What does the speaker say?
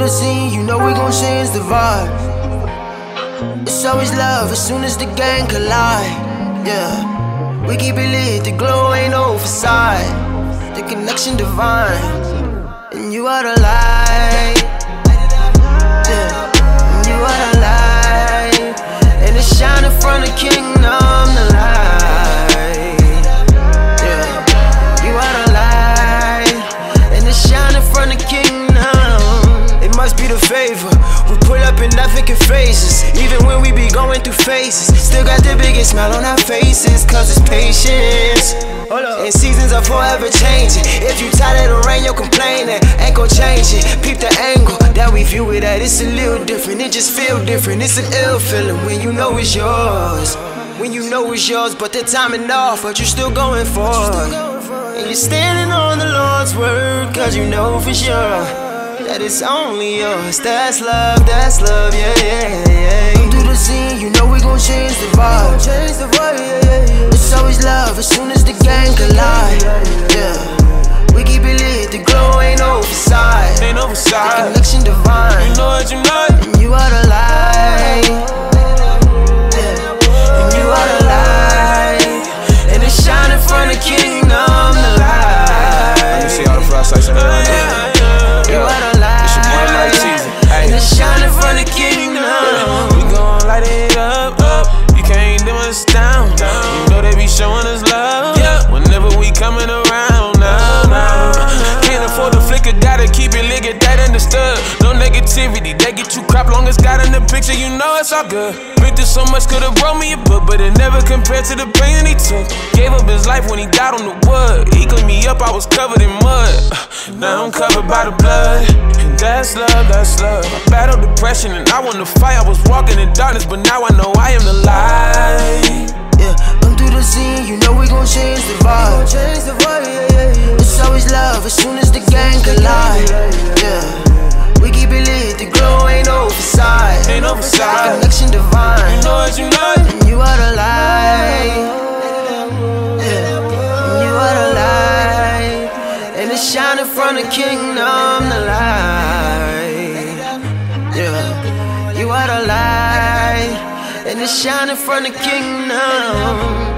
The scene, you know we gon' change the vibe. It's always love as soon as the gang collide. Yeah, we keep it lit, the glow ain't oversight. The connection divine, and you are the light. The favor. We pull up in African faces, even when we be going through phases. Still got the biggest smile on our faces, cause it's patience. And seasons are forever changing. If you tired of the rain, you're complaining. Ain't gon' change it. Peep the angle that we view it at. It's a little different. It just feel different. It's an ill feeling when you know it's yours. When you know it's yours, but the timing off, but you still going for it. And you're standing on the Lord's word, cause you know for sure that it's only yours. That's love, that's love, yeah, yeah, yeah. Come through the scene, you know we gon' change the vibe. Change the vibe, yeah, yeah, yeah. It's always love as soon as the gang collide. Yeah, we keep it lit, the glow ain't oversight. Ain't The connection divine, You know what you and you are the light. Yeah, and you are the light, and it's shining from the kingdom. Crap. Long as got in the picture, you know it's all good. Been through so much, could've wrote me a book, but it never compared to the pain he took. Gave up his life when he died on the wood. He cleaned me up, I was covered in mud. Now I'm covered by the blood. And that's love, that's love. I battled depression and I won the fight. I was walking in darkness, but now I know I am the light. Yeah, come through the scene, you know we gon' change the vibe. Change the vibe, yeah, yeah, yeah. It's always love as soon as the gang collide. Yeah, we keep it lit, the glow ain't oversight. Ain't The oversight. connection divine, You know what you and you are the light. Yeah, and you are the light, and it's shining from the kingdom, the light. Yeah, you are the light, and it's shining from the kingdom.